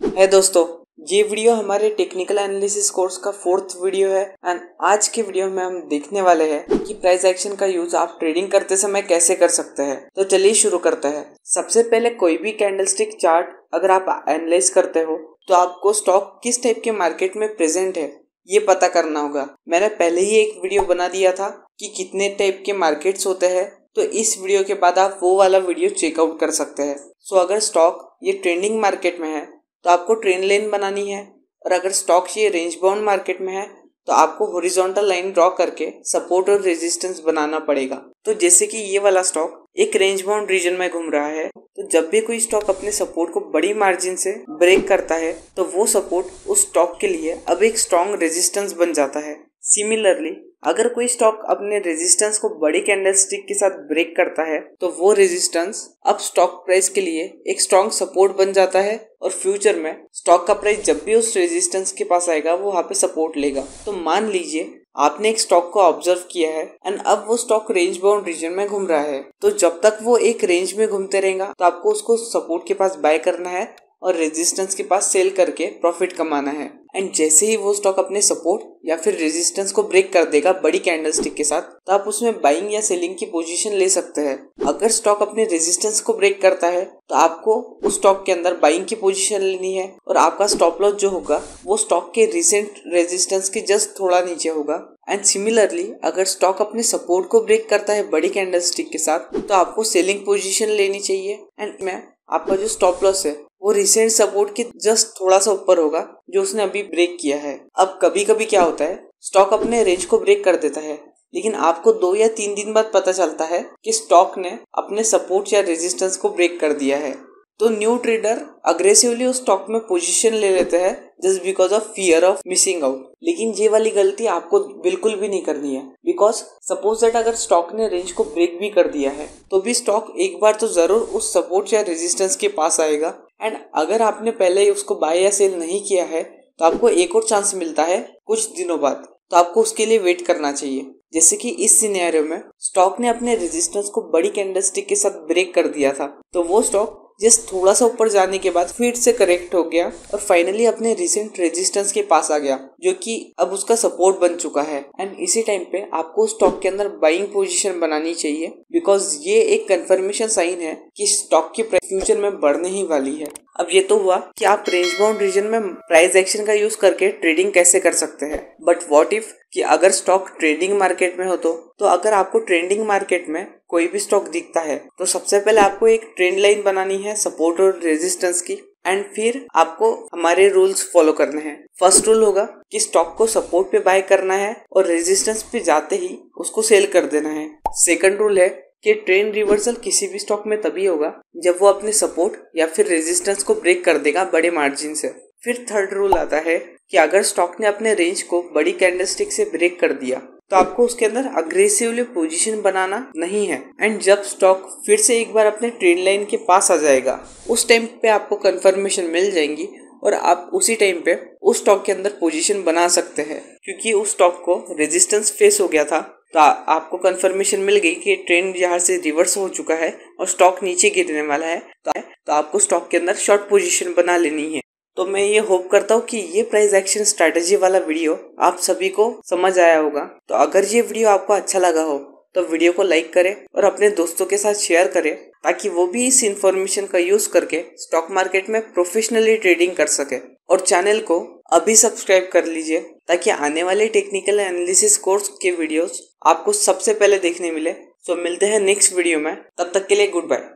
है दोस्तों, ये वीडियो हमारे टेक्निकल एनालिसिस कोर्स का फोर्थ वीडियो है एंड आज के वीडियो में हम देखने वाले हैं कि प्राइस एक्शन का यूज़ आप ट्रेडिंग करते समय कैसे कर सकते हैं। तो चलिए शुरू करते हैं। सबसे पहले कोई भी कैंडलस्टिक चार्ट अगर आप एनालाइज करते हो तो आपको स्टॉक किस टाइप के मार्केट में प्रेजेंट है, ये पता करना होगा। मैंने पहले ही एक वीडियो बना दिया था कि कितने टाइप के मार्केट्स होते हैं तो इस वीडियो के बाद आप वो वाला वीडियो चेकआउट कर सकते हैं। सो अगर स्टॉक ये ट्रेंडिंग मार्केट में है तो आपको ट्रेन लाइन बनानी है। और अगर स्टॉक ये रेंज बाउंड मार्केट में है तो आपको होरिजोनटल लाइन ड्रॉ करके सपोर्ट और रेजिस्टेंस बनाना पड़ेगा। तो जैसे कि ये वाला स्टॉक एक रेंज बाउंड रीजन में घूम रहा है तो जब भी कोई स्टॉक अपने सपोर्ट को बड़ी मार्जिन से ब्रेक करता है तो वो सपोर्ट उस स्टॉक के लिए अब एक स्ट्रॉन्ग रेजिस्टेंस बन जाता है। सिमिलरली अगर कोई स्टॉक अपने रेजिस्टेंस को बड़ी कैंडलस्टिक के साथ ब्रेक करता है तो वो रेजिस्टेंस अब स्टॉक प्राइस के लिए एक स्ट्रॉन्ग सपोर्ट बन जाता है और फ्यूचर में स्टॉक का प्राइस जब भी उस रेजिस्टेंस के पास आएगा, वो वहाँ पे सपोर्ट लेगा। तो मान लीजिए, आपने एक स्टॉक को ऑब्ज़र्व किया है एंड अब वो स्टॉक रेंज बाउंड रीजन में घूम रहा है। तो जब तक वो एक रेंज में घूमते रहेगा तो आपको उसको सपोर्ट के पास बाय करना है। और रेजिस्टेंस के पास सेल करके प्रॉफिट कमाना है। एंड जैसे ही वो स्टॉक अपने सपोर्ट या फिर रेजिस्टेंस को ब्रेक कर देगा बड़ी कैंडलस्टिक के साथ तो आप उसमें बाइंग या सेलिंग की पोजीशन ले सकते हैं। अगर स्टॉक अपने रेजिस्टेंस को ब्रेक करता है तो आपको उस स्टॉक के अंदर बाइंग की पोजीशन लेनी है और आपका स्टॉप लॉस जो होगा, वो स्टॉक के रिसेंट रेजिस्टेंस के जस्ट थोड़ा नीचे होगा। एंड सिमिलरली अगर स्टॉक अपने सपोर्ट को ब्रेक करता है बड़ी कैंडलस्टिक के साथ तो आपको सेलिंग पोजिशन लेनी चाहिए। एंड मैं, आपका जो स्टॉप लॉस है वो रिसेंट सपोर्ट के जस्ट थोड़ा सा ऊपर होगा, जो उसने अभी ब्रेक किया है। अब कभी कभी क्या होता है स्टॉक अपने रेंज को ब्रेक कर देता है, लेकिन आपको दो या तीन दिन बाद पता चलता है कि स्टॉक ने अपने सपोर्ट या रेजिस्टेंस को ब्रेक कर दिया है। तो न्यू ट्रेडर अग्रेसिवली उस स्टॉक में पोजीशन ले लेते हैं just because of fear of missing out लेकिन ये वाली गलती आपको बिल्कुल भी नहीं करनी है बिकॉज़ सपोज़ दैट अगर स्टॉक ने रेंज को ब्रेक भी कर दिया है तो भी स्टॉक एक बार तो ज़रूर उस सपोर्ट या रेजिस्टेंस के पास आएगा। एंड अगर आपने पहले उसको बाय या सेल नहीं किया है तो आपको एक और चांस मिलता है कुछ दिनों बाद। तो आपको उसके लिए वेट करना चाहिए। जैसे कि इस सिनेरियो में स्टॉक ने अपने रेजिस्टेंस को बड़ी कैंडलस्टिक के साथ ब्रेक कर दिया था। तो वो स्टॉक जस्ट थोड़ा सा ऊपर जाने के बाद फिर से करेक्ट हो गया और फाइनली अपने रिसेंट रेजिस्टेंस के पास आ गया, जो कि अब उसका सपोर्ट बन चुका है। एंड इसी टाइम पे आपको स्टॉक के अंदर बाइंग पोजीशन बनानी चाहिए बिकॉज़ ये एक कंफर्मेशन साइन है कि स्टॉक की प्राइस फ्यूचर में बढ़ने ही वाली है। अब ये तो हुआ कि आप रेंज बाउंड रीजन में प्राइस एक्शन का यूज़ करके ट्रेडिंग कैसे कर सकते हैं। बट वॉट इफ़ कि अगर स्टॉक ट्रेडिंग मार्केट में हो तो तो अगर आपको ट्रेंडिंग मार्केट में कोई भी स्टॉक दिखता है तो सबसे पहले आपको एक ट्रेंड लाइन बनानी है सपोर्ट और रेजिस्टेंस की। एंड फिर आपको हमारे रूल्स फॉलो करने हैं। फ़र्स्ट रूल होगा कि स्टॉक को सपोर्ट पे बाय करना है और रेजिस्टेंस पे जाते ही उसको सेल कर देना है। सेकंड रूल है कि ट्रेंड रिवर्सल किसी भी स्टॉक में तभी होगा जब वो अपने सपोर्ट या फिर रेजिस्टेंस को ब्रेक कर देगा बड़े मार्जिन से। फिर थर्ड रूल आता है कि अगर स्टॉक ने अपने रेंज को बड़ी कैंडलस्टिक से ब्रेक कर दिया तो आपको उसके अंदर अग्रेसिवली पोजीशन बनाना नहीं है। एंड जब स्टॉक फिर से एक बार अपने ट्रेड लाइन के पास आ जाएगा, उस टाइम पे आपको कंफर्मेशन मिल जाएँगी और आप उसी टाइम पे उस स्टॉक के अंदर पोजीशन बना सकते हैं। क्योंकि उस स्टॉक को रेजिस्टेंस फेस हो गया था तो आपको कंफर्मेशन मिल गई कि ट्रेंड यहाँ से रिवर्स हो चुका है और स्टॉक नीचे गिरने वाला है। तो आपको स्टॉक के अंदर शॉर्ट पोजीशन बना लेनी है। तो मैं ये होप करता हूँ कि ये प्राइस एक्शन स्ट्रेटेजी वाला वीडियो आप सभी को समझ आया होगा। तो अगर ये वीडियो आपको अच्छा लगा हो तो वीडियो को लाइक करें और अपने दोस्तों के साथ शेयर करें, ताकि वो भी इस इंफॉर्मेशन का यूज़ करके स्टॉक मार्केट में प्रोफेशनली ट्रेडिंग कर सके। और चैनल को अभी सब्सक्राइब कर लीजिए, ताकि आने वाले टेक्निकल एनालिसिस कोर्स के वीडियोस आपको सबसे पहले देखने मिले। तो मिलते हैं नेक्स्ट वीडियो में, तब तक के लिए गुड बाय